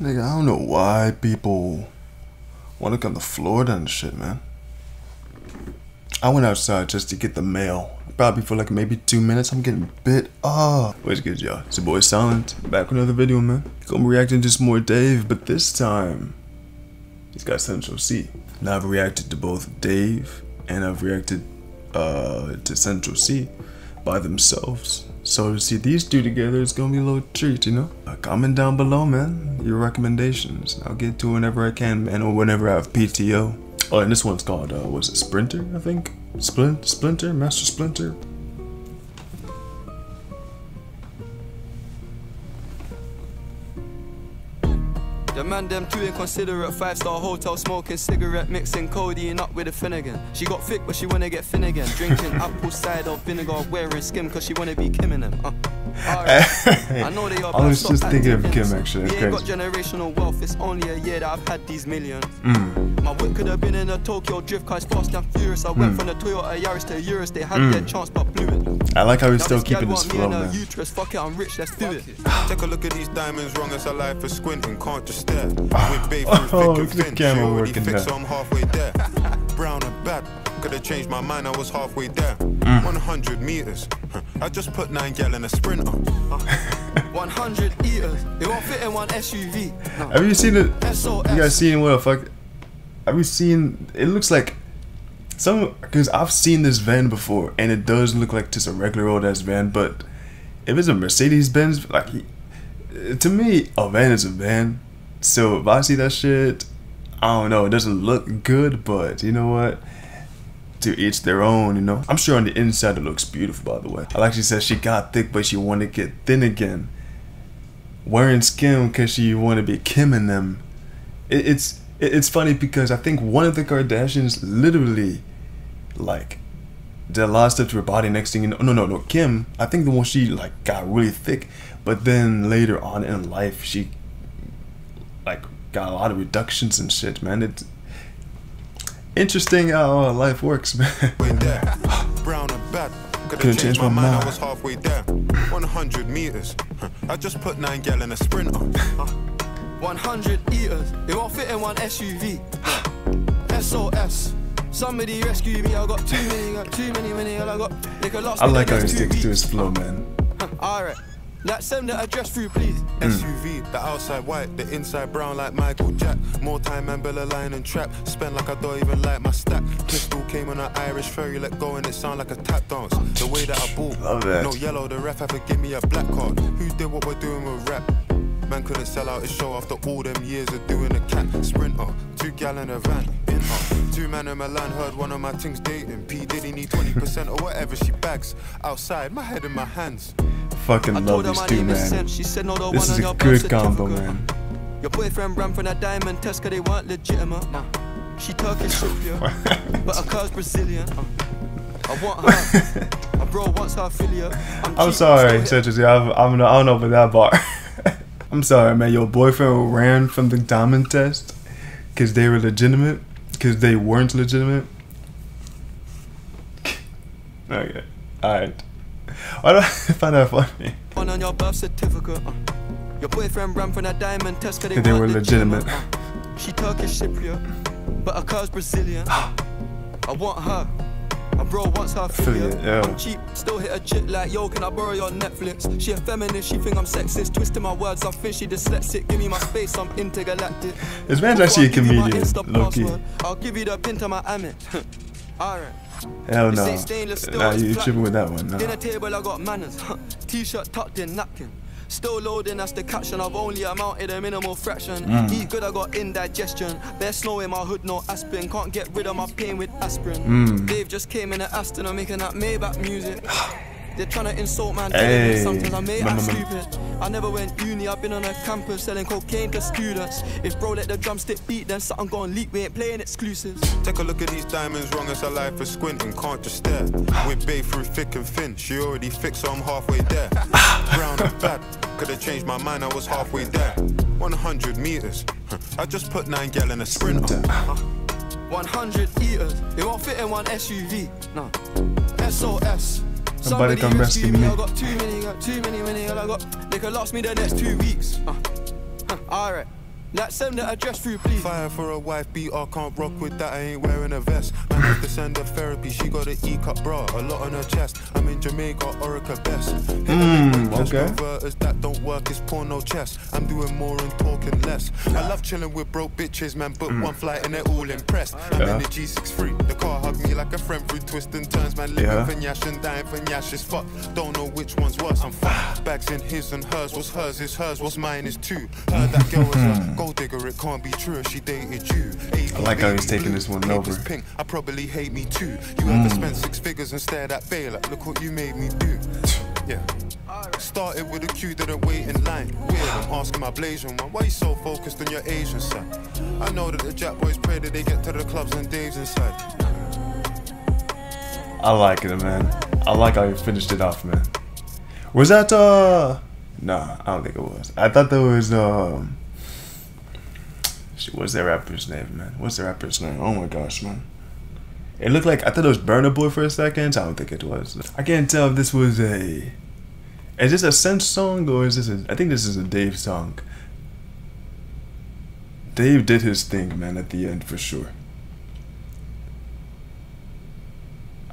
Nigga, I don't know why people want to come to Florida and shit, man. I went outside just to get the mail. Probably for like maybe two minutes. I'm getting bit up. What's good, y'all? It's your boy Silent. Back with another video, man. Gonna be reacting to some more Dave, but this time he's got Central Cee. Now I've reacted to both Dave and I've reacted uh, to Central Cee by themselves. So to see these two together, it's gonna be a little treat, you know? Uh, comment down below, man, your recommendations. I'll get to whenever I can, man, or whenever I have PTO. Oh, and this one's called, uh, was it Sprinter, I think? Splint, Splinter? Master Splinter? The man them too inconsiderate, five star hotel smoking cigarette, mixing codeine up with a Finnegan. She got thick, but she wanna get Finnegan. Drinking apple cider vinegar, wearing skim, cause she wanna be Kim in them. Uh. I know they are I was just thinking of acting Kim, actually, it's We got crazy. generational wealth, it's only a year that I've had these millions. Mm. My whip could have been in a Tokyo drift, cause fast and furious. I went Mm. from the Toyota Yaris to Urus, they had their chance but blew it. I like how he's still keeping his want flow, man. Uterus, fuck it, I'm rich, let's do it. Take a look at these diamonds, wrong as a life for squinting, can't just stare. With babe Oh, through look at the camera working fixed, there. so I'm halfway there. Brown and bad, could have changed my mind, I was halfway there. Mm. 100 meters, I just put 9 gal in a sprinter. 100 eaters, it won't fit in one SUV. No. Have you seen it? You guys seen what the fuck? Have you seen? It looks like some because I've seen this van before, and it does look like just a regular old ass van. But if it's a Mercedes Benz, like to me, a van is a van. So if I see that shit, I don't know. It doesn't look good, but you know what? To each their own, you know. I'm sure on the inside it looks beautiful. By the way, I like she said she got thick, but she wanted to get thin again. Wearing skin because she want to be Kim in them it, it's it- it's funny because I think one of the Kardashians literally like did a lot of stuff to her body. Next thing you know, no, no, no, Kim. I think the one she like got really thick, but then later on in life she like got a lot of reductions and shit. Man, it's interesting how uh, life works, man. Brown and bad, Couldn't have changed my mind. I was halfway there. 100 meters, I just put 9 gal in a sprinter. 100 eaters, it won't fit in one SUV. SOS. Somebody rescue me, I got too many, got too many, many, I got. They could last I like how he sticks to his flow, man. Alright. Now send the address through, please. Hmm. SUV, the outside white, the inside brown like Michael Jack. More time and Bella line and trap. Spend like I don't even like my stack. Pistol came on an Irish ferry, let go and it sound like a tap dance. The way that I bought, Love that. no yellow, the ref to give me a black card. Who did what we're doing with rap? Man couldn't sell out his show after all them years of doing a cat sprinter. Two gallon a van. Two man in Milan heard one of my things dating. P Diddy need 20% or whatever she bags. Outside, my head in my hands. Fucking love told her these two, man. She said no, This is a good combo, man. Your boyfriend ran from that diamond test cause they weren't legitimate. Nah. She Turkish but her car's Brazilian. Uh. I want her. My bro wants her affiliate. I'm cheap, sorry, still hit- Citrus. I'm, I'm, I don't know about that bar. I'm sorry, man. Your boyfriend ran from the diamond test because they were legitimate, because they weren't legitimate. okay, alright. Why do I find that funny? One on your birth certificate. Uh. Your boyfriend ran from that diamond test cause they, They weren't legitimate. Uh. She Turkish Cypriot, but her car's Brazilian. I want her. My bro wants her affiliate. Yeah. I'm cheap, still hit a chick like, yo, can I borrow your Netflix? She a feminist, she think I'm sexist. Twisting my words, I think she dyslexic. Give me my space, I'm intergalactic. This man's actually a give you my comedian, key. I'll give you the pin to my Amex. Alright. Hell no. ain't stainless steel, Nah, you flat. tripping with that one. Nah. Dinner table, I got manners. T-shirt tucked in, napkin. Still loading, that's the caption. I've only amounted a minimal fraction. Mm. Eat good, I got indigestion. There's snow in my hood, no aspirin. Can't get rid of my pain with aspirin. Mm. Dave just came in at Aston, I'm making that Maybach music. They're trying to insult man. Hey. Sometimes I may Ma- act ma- ma- stupid. I never went uni, I've been on a campus selling cocaine to students. If bro let the drumstick beat, then something gon' leak. We ain't playing exclusives. Take a look at these diamonds, wrong as a life for squinting, can't just stare. Went babe through thick and thin, she already fixed, so I'm halfway there. Brown and bad, could have changed my mind, I was halfway there. 100 meters, I just put 9 gal in a sprinter. 100 eaters, it won't fit in one SUV. No. SOS. Somebody come rescue me. I got too many, got too many, many, I got. They could last me the next two weeks. Uh, huh, Alright. That send the address through, please. Fire for a wife beater, can't rock with that, I ain't wearing a vest. Man have to send her therapy, she got an E-cup bra, a lot on her chest. I'm in Jamaica, Orica best. Hmm, okay. Converters that don't work is porno chess. I'm doing more and talking less. I love chilling with broke bitches, man, but one flight and they're all impressed. I'm Hmm. Yeah. in the G63, the car hugged me like a friend through twists and turns, man. Living Yeah. for Nyash and dying for Nyash is fuck. Don't know which one's worse, I'm fucked. Bags in his and hers, what's hers is hers, what's mine is two. Heard that girl was a gold digger, it can't be true if she dated you. Hmm. I like how he's taking this one over. Pink, I probably hate me too. You ever spent six figures and stared at Bay like, look what you made me do. Yeah. Started with a queue, didn't wait in line. Weird, I'm asking my Blasian one, why you so focused on your Asian side? I know that the Jack boys pray that they get to the clubs and Dave's inside. I like it, man. I like how you finished it off, man. Was that uh? Nah, I don't think it was. I thought that was um. What's that rapper's name, man? What's the rapper's name? Oh my gosh, man. It looked like I thought it was Burna Boy for a second. I don't think it was. I can't tell if this was a. Is this a Cench song or is this a? I think this is a Dave song. Dave did his thing, man, at the end for sure.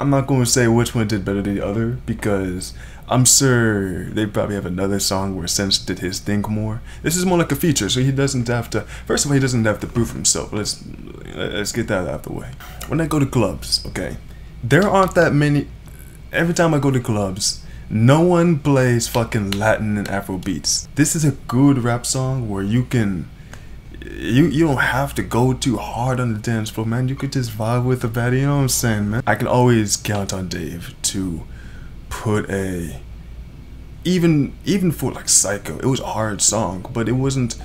I'm not going to say which one did better than the other because I'm sure they probably have another song where Cench did his thing more. This is more like a feature, so he doesn't have to. First of all, he doesn't have to prove himself. Let's let's get that out of the way. When I go to clubs, okay, there aren't that many. Every time I go to clubs, no one plays fucking Latin and Afro beats. This is a good rap song where you can you you don't have to go too hard on the dance floor, man. You could just vibe with the baddie. You know what I'm saying, man? I can always count on Dave to put a even even for like Psycho. It was a hard song, but it wasn't.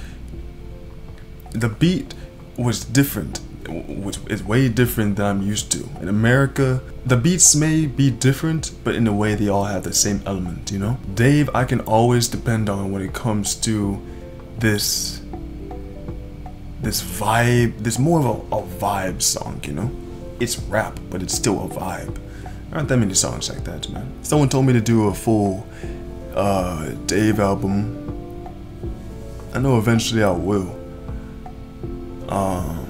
The beat was different. Which is way different than I'm used to. In America, the beats may be different, but in a way they all have the same element, you know? Dave, I can always depend on when it comes to this this vibe this more of a, a vibe song you know it's rap but it's still a vibe there aren't that many songs like that man someone told me to do a full uh dave album i know eventually i will um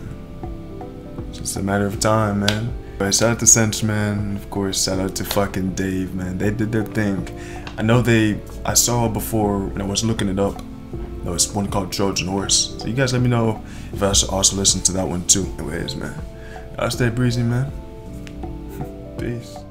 it's just a matter of time man but shout out to Cench, man. Of course, shout out to fucking Dave, man. They did their thing. I know they. I saw before when I was looking it up. Was one called Trojan Horse. So you guys let me know if I should also listen to that one too. Anyways, man. I'll stay breezy, man. Peace.